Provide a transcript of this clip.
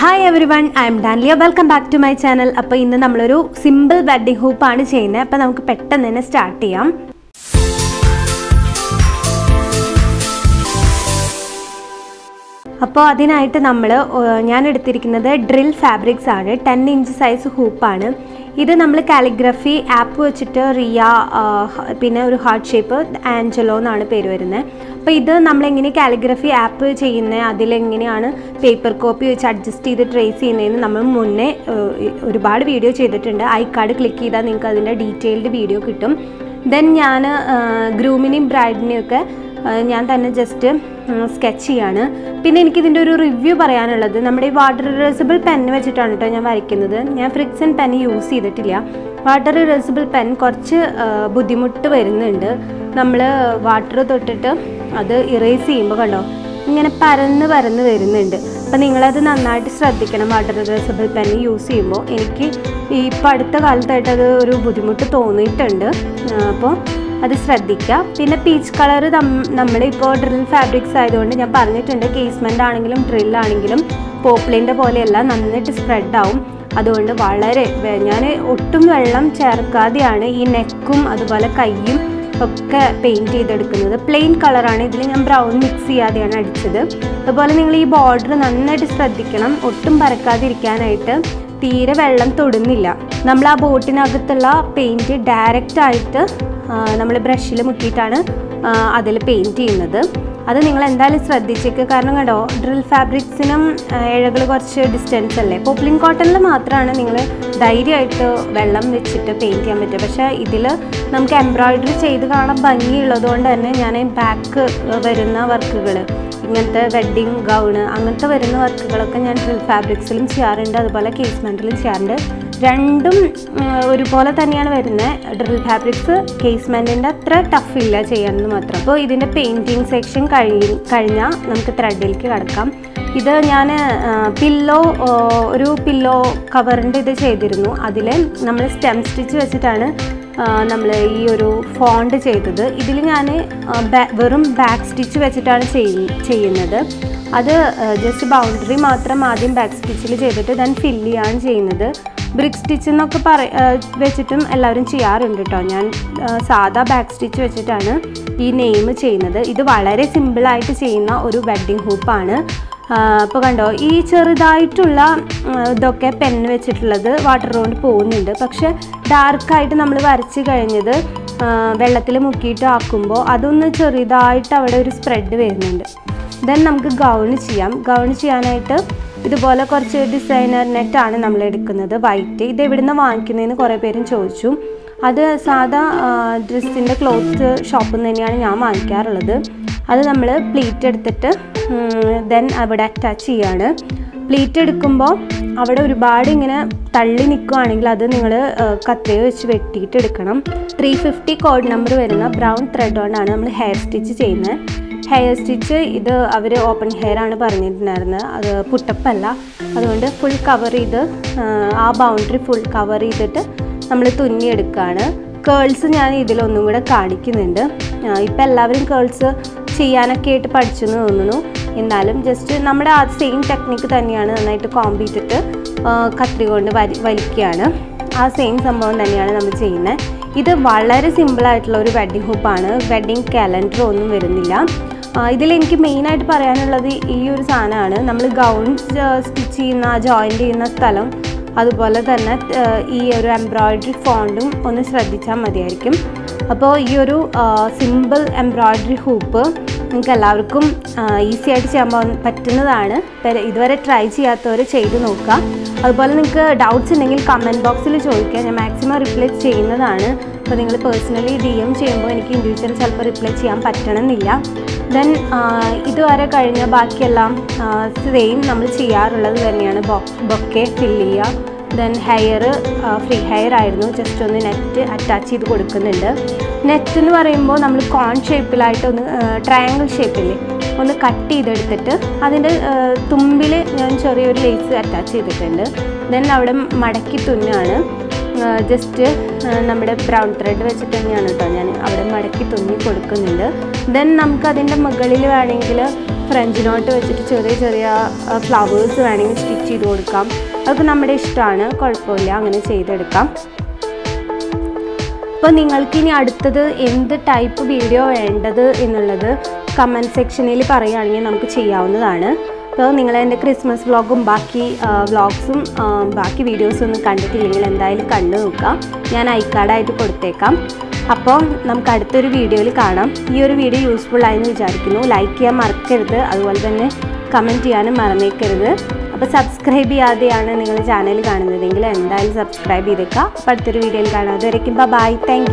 Hi everyone I'm Danliya welcome back to my channel അപ്പോൾ ഇന്ന് നമ്മളൊരു സിമ്പിൾ വെഡ്ഡിംഗ് ഹൂപ്പാണ് ചെയ്യുന്നത്. അപ്പോൾ നമുക്ക് പെട്ടെന്ന് തന്നെ സ്റ്റാർട്ട് ചെയ്യാം. അപ്പോൾ അതിനായിട്ട് നമ്മൾ ഞാൻ എടുത്തിരിക്കുന്നത് ഡ്രിൽ ഫാബ്രിക്സ് ആണ്. ടെൻ ഇഞ്ച് സൈസ് ഹൂപ്പാണ് ഇത് നമ്മൾ കാലിഗ്രഫി ആപ്പ് വെച്ചിട്ട് റിയ പിന്നെ ഒരു ഹാർട്ട് ഷേപ്പ് ആഞ്ചലോ എന്നാണ് പേര് വരുന്നത് അപ്പോൾ ഇത് നമ്മളെങ്ങനെ കാലിഗ്രഫി ആപ്പ് ചെയ്യുന്നത് അതിലെങ്ങനെയാണ് പേപ്പർ കോപ്പി വെച്ച് അഡ്ജസ്റ്റ് ചെയ്ത് ട്രേസ് ചെയ്യുന്നതെന്ന് നമ്മൾ മുന്നേ ഒരുപാട് വീഡിയോ ചെയ്തിട്ടുണ്ട്. ഐ കാർഡ് ക്ലിക്ക് ചെയ്താൽ നിങ്ങൾക്ക് അതിന്റെ ഡീറ്റെയിൽഡ് വീഡിയോ കിട്ടും. ദെൻ ഞാൻ ഗ്രൂമിനെയും ബ്രൈഡിനെയും ഒക്കെ ഞാൻ തന്നെ ജസ്റ്റ് സ്കെച്ച് ചെയ്യാണ്. പിന്നെ എനിക്കിതിന്റെ ഒരു റിവ്യൂ പറയാനുള്ളത് നമ്മുടെ ഈ വാട്ടർ ഇറേസിബിൾ പെൻ വെച്ചിട്ടാണ് കേട്ടോ ഞാൻ വരയ്ക്കുന്നത്. ഞാൻ ഫ്രിക്സൺ പെൻ യൂസ് ചെയ്തിട്ടില്ല. വാട്ടർ ഇറേസിബിൾ പെൻ കുറച്ച് ബുദ്ധിമുട്ട് വരുന്നുണ്ട്. നമ്മൾ വാട്ടർ തൊട്ടിട്ട് അത് ഇറേസ് ചെയ്യുമ്പോൾ കണ്ടോ ഇങ്ങനെ പരന്ന് പരന്ന് വരുന്നുണ്ട്. അപ്പം നിങ്ങളത് നന്നായിട്ട് ശ്രദ്ധിക്കണം വാട്ടർ ഇറേസിബിൾ പെൻ യൂസ് ചെയ്യുമ്പോൾ എനിക്ക് ഈ ഇപ്പം അടുത്ത കാലത്തായിട്ട് അത് ഒരു ബുദ്ധിമുട്ട് തോന്നിയിട്ടുണ്ട്. അപ്പോൾ അത് ശ്രദ്ധിക്കുക പിന്നെ പീച്ച് കളർ നമ്മളിപ്പോൾ ഡ്രിൽ ഫാബ്രിക്സ് ആയതുകൊണ്ട് ഞാൻ പറഞ്ഞിട്ടുണ്ട്. കേസ്മെന്റ് ആണെങ്കിലും ഡ്രിൽ ആണെങ്കിലും പോപ്പിളിന്റെ പോലെയല്ല നന്നായിട്ട് സ്പ്രെഡ് ആവും. അതുകൊണ്ട് വളരെ ഞാൻ ഒട്ടും വെള്ളം ചേർക്കാതെയാണ് ഈ നെക്കും അതുപോലെ കൈയും ഒക്കെ പെയിന്റ് ചെയ്തെടുക്കുന്നത്. പ്ലെയിൻ കളറാണ് ഇതിൽ ഞാൻ ബ്രൗൺ മിക്സ് ചെയ്യാതെയാണ് അടിച്ചത്. അതുപോലെ നിങ്ങൾ ഈ ബോർഡർ നന്നായിട്ട് ശ്രദ്ധിക്കണം. ഒട്ടും പരക്കാതിരിക്കാനായിട്ട് തീരെ വെള്ളം തൊടുന്നില്ല. നമ്മൾ ആ ബോട്ടിനകത്തുള്ള പെയിന്റ് ഡയറക്റ്റ് ആയിട്ട് നമ്മൾ ബ്രഷിൽ മുക്കിയിട്ടാണ് അതിൽ പെയിന്റ് ചെയ്യുന്നത്. അത് നിങ്ങൾ എന്തായാലും ശ്രദ്ധിച്ചേക്ക്. കാരണം കണ്ടോ ഡ്രിൽ ഫാബ്രിക്സിനും ഇഴകൾ കുറച്ച് ഡിസ്റ്റൻസ് അല്ലേ? പോപ്ലിൻ കോട്ടണിൽ മാത്രമാണ് നിങ്ങൾ ധൈര്യമായിട്ട് വെള്ളം വെച്ചിട്ട് പെയിന്റ് ചെയ്യാൻ പറ്റുക. പക്ഷേ ഇതിൽ നമുക്ക് എംബ്രോയിഡറി ചെയ്ത് കാണാൻ ഭംഗിയുള്ളത് കൊണ്ട് തന്നെ ഞാൻ ബാക്ക് വരുന്ന വർക്കുകൾ ഇങ്ങനത്തെ വെഡ്ഡിങ് ഗൗണ് അങ്ങനത്തെ വരുന്ന വർക്കുകളൊക്കെ ഞാൻ ഡ്രിൽ ഫാബ്രിക്സിലും ചെയ്യാറുണ്ട്. അതുപോലെ കേസ്മെന്റിലും ചെയ്യാറുണ്ട്. രണ്ടും ഒരുപോലെ തന്നെയാണ് വരുന്നത്. ഡ്രിൽ ഫാബ്രിക്സ് കേസ്മെന്റിന്റെ അത്ര ടഫ് ഇല്ല ചെയ്യാനെന്ന് മാത്രം. അപ്പോൾ ഇതിന്റെ പെയിന്റിങ് സെക്ഷൻ കഴി കഴിഞ്ഞാൽ നമുക്ക് ത്രെഡിലേക്ക് കിടക്കാം. ഇത് ഞാൻ പില്ലോ ഒരു പില്ലോ കവറിന്റെ ഇത് ചെയ്തിരുന്നു. അതിൽ നമ്മൾ സ്റ്റെം സ്റ്റിച്ച് വെച്ചിട്ടാണ് നമ്മൾ ഈ ഒരു ഫോണ്ട് ചെയ്തത്. ഇതിൽ ഞാൻ വെറും ബാക്ക് സ്റ്റിച്ച് വെച്ചിട്ടാണ് ചെയ്യ- ചെയ്യുന്നത്. അത് ജസ്റ്റ് ബൗണ്ടറി മാത്രം ആദ്യം ബാക്ക് സ്റ്റിച്ചിൽ ചെയ്തിട്ട് ദെൻ ഫില്ല് ചെയ്യാണ് ചെയ്യുന്നത്. ബ്രിക്ക് സ്റ്റിച്ച് എന്നൊക്കെ പറ വെച്ചിട്ടും എല്ലാവരും ചെയ്യാറുണ്ട് കേട്ടോ ഞാൻ സാധാ ബാക്ക് സ്റ്റിച്ച് വെച്ചിട്ടാണ് ഈ നെയിം ചെയ്യുന്നത്. ഇത് വളരെ സിമ്പിളായിട്ട് ചെയ്യുന്ന ഒരു വെഡ്ഡിങ് ഹൂപ്പാണ്. അപ്പോൾ കണ്ടോ ഈ ചെറുതായിട്ടുള്ള ഇതൊക്കെ പെൻ വെച്ചിട്ടുള്ളത് വാട്ടർ കൊണ്ട് പോകുന്നുണ്ട്. പക്ഷേ ഡാർക്കായിട്ട് നമ്മൾ വരച്ച് കഴിഞ്ഞത് വെള്ളത്തിൽ മുക്കിയിട്ട് ആക്കുമ്പോൾ അതൊന്ന് ചെറുതായിട്ട് അവിടെ ഒരു സ്പ്രെഡ് വരുന്നുണ്ട്. ദെൻ നമുക്ക് ഗൗൺ ചെയ്യാം. ഗൗൺ ചെയ്യാനായിട്ട് ഇതുപോലെ കുറച്ച് ഡിസൈനർ നെറ്റാണ് നമ്മൾ എടുക്കുന്നത്. വൈറ്റ് ഇത് എവിടുന്ന് വാങ്ങിക്കുന്നതെന്ന് കുറേ പേരും ചോദിച്ചു. അത് സാധാ ഡ്രസ്സിന്റെ ക്ലോത്ത് ഷോപ്പിൽ നിന്ന് തന്നെയാണ് ഞാൻ വാങ്ങിക്കാറുള്ളത്. അത് നമ്മൾ പ്ലീറ്റ് എടുത്തിട്ട് ദെൻ അവിടെ അറ്റാച്ച് ചെയ്യാണ്. പ്ലീറ്റ് എടുക്കുമ്പോൾ അവിടെ ഒരുപാട് ഇങ്ങനെ തള്ളി നിൽക്കുകയാണെങ്കിൽ അത് നിങ്ങൾ കത്തി വെച്ച് വെട്ടിയിട്ട് എടുക്കണം. ത്രീ ഫിഫ്റ്റി കോഡ് നമ്പർ വരുന്ന ബ്രൗൺ ത്രെഡ് കൊണ്ടാണ് നമ്മൾ ഹെയർ സ്റ്റിച്ച് ചെയ്യുന്നത്. ഹെയർ സ്റ്റിച്ച് ഇത് അവർ ഓപ്പൺ ഹെയർ ആണ് പറഞ്ഞിട്ടുണ്ടായിരുന്നത്. അത് പുട്ടപ്പല്ല. അതുകൊണ്ട് ഫുൾ കവർ ചെയ്ത് ആ, ബൗണ്ടറി ഫുൾ കവർ ചെയ്തിട്ട് നമ്മൾ തുന്നിയെടുക്കുകയാണ് കേൾസ് ഞാൻ ഇതിലൊന്നും കൂടെ കാണിക്കുന്നുണ്ട്. ഇപ്പം എല്ലാവരും കേൾസ് ചെയ്യാനൊക്കെ ആയിട്ട് പഠിച്ചു എന്ന് തോന്നുന്നു. എന്നാലും ജസ്റ്റ് നമ്മുടെ ആ സെയിം ടെക്നിക്ക് തന്നെയാണ് നന്നായിട്ട് കോമ്പ് ചെയ്തിട്ട് കത്രി കൊണ്ട് വലി വലിക്കുകയാണ്. ആ സെയിം സംഭവം തന്നെയാണ് നമ്മൾ ചെയ്യുന്നത്. ഇത് വളരെ സിമ്പിളായിട്ടുള്ള ഒരു വെഡ്ഡിങ് ഹൂപ്പാണ് വെഡ്ഡിങ് കാലണ്ടർ ഒന്നും വരുന്നില്ല. ഇതിൽ എനിക്ക് മെയിനായിട്ട് പറയാനുള്ളത് ഈ ഒരു സാധനമാണ്. നമ്മൾ ഗൗൺ സ്റ്റിച്ച് ചെയ്യുന്ന ജോയിന്റ് ചെയ്യുന്ന സ്ഥലം. അതുപോലെ തന്നെ ഈ ഒരു എംബ്രോയ്ഡറി ഫോണ്ടും ഒന്ന് ശ്രദ്ധിച്ചാൽ മതിയായിരിക്കും. അപ്പോൾ ഈ ഒരു സിമ്പിൾ എംബ്രോയ്ഡറി ഹൂപ്പ് നിങ്ങൾക്ക് എല്ലാവർക്കും ഈസി ആയിട്ട് ചെയ്യാൻ പറ്റുന്നതാണ്. ഇതുവരെ ട്രൈ ചെയ്യാത്തവർ ചെയ്ത് നോക്കുക. അതുപോലെ നിങ്ങൾക്ക് ഡൗട്ട്സ് ഉണ്ടെങ്കിൽ കമന്റ് ബോക്സിൽ ചോദിക്കുക ഞാൻ മാക്സിമം റിപ്ലൈ ചെയ്യുന്നതാണ്. അപ്പോൾ നിങ്ങൾ പേഴ്സണലി ഡി എം ചെയ്യുമ്പോൾ എനിക്ക് ഇൻഡിവിജ്വൽ ചിലപ്പോൾ റിപ്ലൈ ചെയ്യാൻ പറ്റണമെന്നില്ല. ദെൻ ഇതുവരെ കഴിഞ്ഞ ബാക്കിയെല്ലാം സെയിം നമ്മൾ ചെയ്യാറുള്ളത് തന്നെയാണ്. ബൊക്കെ ഫില്ല് ചെയ്യുക. ദെൻ ഹെയർ ഫ്രീ ഹെയർ ആയിരുന്നു. ജസ്റ്റ് ഒന്ന് നെറ്റ് അറ്റാച്ച് ചെയ്ത് കൊടുക്കുന്നുണ്ട്. നെറ്റ് എന്ന് പറയുമ്പോൾ നമ്മൾ കോൺ ഷേപ്പിലായിട്ട് ഒന്ന് ട്രയാങ്കിൾ ഷേപ്പിൽ ഒന്ന് കട്ട് ചെയ്തെടുത്തിട്ട് അതിന്റെ തുമ്പിൽ ഞാൻ ചെറിയൊരു ലേസ് അറ്റാച്ച് ചെയ്തിട്ടുണ്ട്. ദെൻ അവിടെ മടക്കി തുന്നാണ്. ജസ്റ്റ് നമ്മുടെ ബ്രൗൺ ത്രെഡ് വെച്ചിട്ട് തന്നെയാണ് കേട്ടോ ഞാൻ അവിടെ മടക്കി തുന്നി കൊടുക്കുന്നുണ്ട്. ദെൻ നമുക്ക് അതിന്റെ മുകളിൽ വേണമെങ്കിൽ ഫ്രഞ്ച് നോട്ട് വെച്ചിട്ട് ചെറിയ ചെറിയ ഫ്ലവേഴ്സ് വേണമെങ്കിൽ സ്റ്റിച്ച് ചെയ്ത് കൊടുക്കാം. അതൊക്കെ നമ്മുടെ ഇഷ്ടമാണ് കുഴപ്പമില്ല അങ്ങനെ ചെയ്തെടുക്കാം. അപ്പോൾ നിങ്ങൾക്ക് ഇനി അടുത്തത് എന്ത് ടൈപ്പ് വീഡിയോ വേണ്ടത് എന്നുള്ളത് കമന്റ് സെക്ഷനിൽ പറയുകയാണെങ്കിൽ നമുക്ക് ചെയ്യാവുന്നതാണ്. അപ്പോൾ നിങ്ങൾ എന്റെ ക്രിസ്മസ് വ്ളോഗും ബാക്കി വ്ളോഗ്സും ബാക്കി വീഡിയോസും ഒന്നും കണ്ടിട്ടില്ലെങ്കിൽ എന്തായാലും കണ്ടു നോക്കാം. ഞാൻ ഐക്കാർഡായിട്ട് കൊടുത്തേക്കാം. അപ്പോൾ നമുക്ക് അടുത്തൊരു വീഡിയോയിൽ കാണാം. ഈ ഒരു വീഡിയോ യൂസ്ഫുൾ ആയെന്ന് വിചാരിക്കുന്നു. ലൈക്ക് ചെയ്യാൻ മറക്കരുത്. അതുപോലെ തന്നെ കമന്റ് ചെയ്യാനും മറന്നേക്കരുത്. അപ്പോൾ സബ്സ്ക്രൈബ് ചെയ്യാതെയാണ് നിങ്ങൾ ചാനൽ കാണുന്നതെങ്കിൽ എന്തായാലും സബ്സ്ക്രൈബ് ചെയ്തേക്കാം. അപ്പോൾ അടുത്തൊരു വീഡിയോയിൽ കാണാം. അതുവരയ്ക്കും ബൈ താങ്ക്